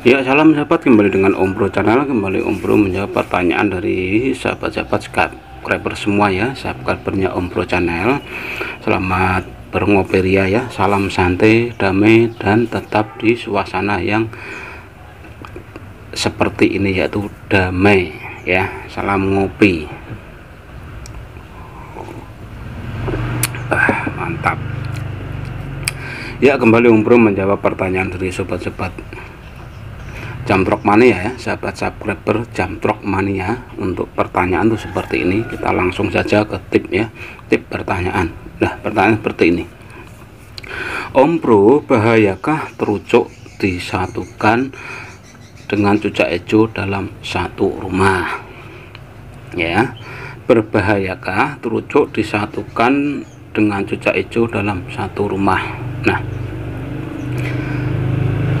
Ya salam sahabat kembali dengan Om Bro channel. Kembali Om Bro menjawab pertanyaan dari sahabat-sahabat subscriber semua ya subscribernya Om Bro channel. Selamat berngoperia ya salam santai damai dan tetap di suasana yang seperti ini yaitu damai ya. Salam ngopi. Ah, mantap. Ya kembali Om Bro menjawab pertanyaan dari sobat-sobat jamtrok mania ya sahabat subscriber jamtrok mania untuk pertanyaan tuh seperti ini kita langsung saja ke tip ya tip pertanyaan. Nah pertanyaan seperti ini. Om Bro bahayakah terucuk disatukan dengan cucak ejo dalam satu rumah? Ya berbahayakah terucuk disatukan dengan cucak ejo dalam satu rumah? Nah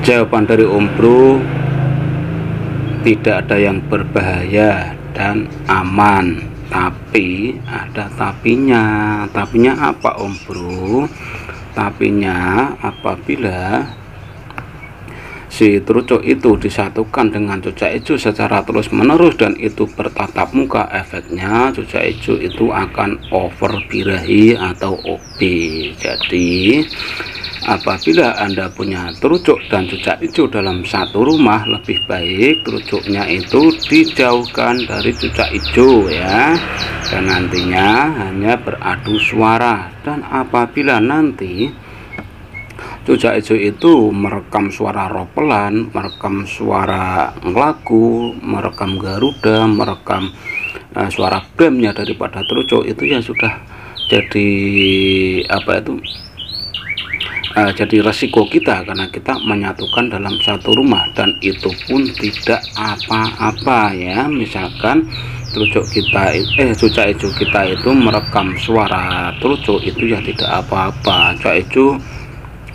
jawaban dari Om Bro tidak ada yang berbahaya dan aman. Tapi ada tapinya. Tapinya apa om bro? Tapinya apabila si trucuk itu disatukan dengan cucak hijau secara terus menerus dan itu bertatap muka efeknya cucak hijau itu akan over birahi atau OB jadi apabila anda punya terucuk dan cucak hijau dalam satu rumah lebih baik terucuknya itu dijauhkan dari cucak hijau ya. Dan nantinya hanya beradu suara. Dan apabila nanti cucak hijau itu merekam suara ropelan merekam suara ngelaku merekam garuda merekam uh, suara bemnya daripada terucuk itu ya sudah jadi apa itu uh, jadi resiko kita karena kita menyatukan dalam satu rumah. Dan itu pun tidak apa-apa ya. Misalkan terucuk kita eh cucak hijau kita itu merekam suara terucuk itu ya tidak apa-apa. Cucak hijau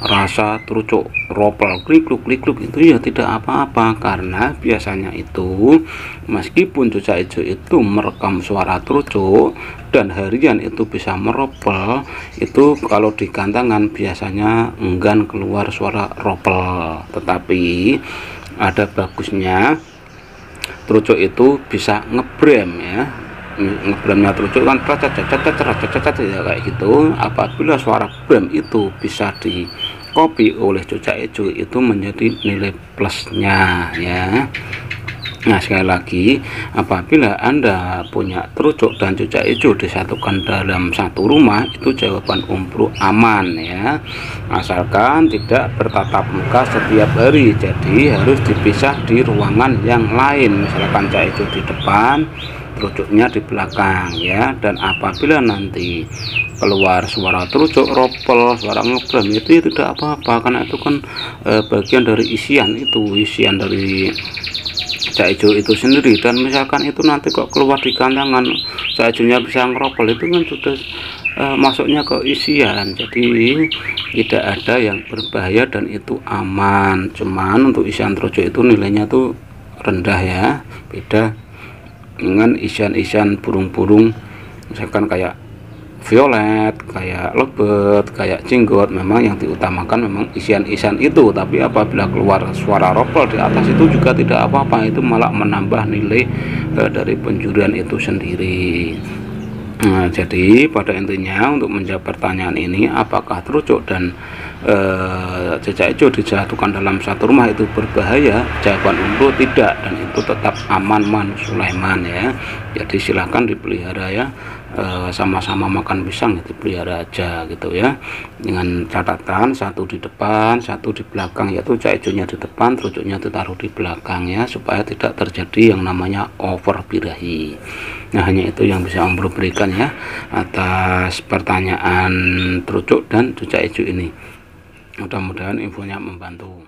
rasa terucuk ropel klik-kluk klik-kluk itu ya tidak apa-apa karena biasanya itu meskipun cucak hijau itu merekam suara terucuk dan harian itu bisa meropel itu kalau di gantangan biasanya enggan keluar suara ropel tetapi ada bagusnya terucuk itu bisa ngebrem ya ngebremnya terucuk kan cacat cacat cacat cacat ya kayak gitu apabila suara brem itu bisa di copy oleh cucak hijau itu menjadi nilai plusnya ya. Nah sekali lagi apabila anda punya terucuk dan cucak hijau disatukan dalam satu rumah itu jawaban umpru aman ya. Asalkan tidak bertatap muka setiap hari jadi harus dipisah di ruangan yang lain. Misalkan cucak hijau di depan terucuknya di belakang ya. Dan apabila nanti keluar suara terucuk ropel suara ngeblem itu ya tidak apa-apa. Karena itu kan e, bagian dari isian itu isian dari cak hijau itu sendiri. Dan misalkan itu nanti kok keluar di kandangan cak bisa ngeropel itu kan sudah uh, masuknya ke isian. Jadi tidak ada yang berbahaya dan itu aman. Cuman untuk isian trojo itu nilainya tuh rendah ya. Beda dengan isian-isian burung-burung misalkan kayak violet kayak lebet kayak jenggot memang yang diutamakan memang isian-isian itu. Tapi apabila keluar suara ropel di atas itu juga tidak apa-apa itu malah menambah nilai e, dari penjurian itu sendiri. Nah, jadi pada intinya untuk menjawab pertanyaan ini apakah terucuk dan e, jejak dijatuhkan dalam satu rumah itu berbahaya. Jawaban untuk tidak dan itu tetap aman man Sulaiman ya. Jadi silahkan dipelihara ya. Eh, sama-sama makan pisang itu pelihara aja gitu ya. Dengan catatan satu di depan satu di belakang yaitu caicunya di depan terucuknya ditaruh di belakang ya supaya tidak terjadi yang namanya over birahi nah hanya itu yang bisa om berikan ya atas pertanyaan terucuk dan cucak hijau ini mudah-mudahan infonya membantu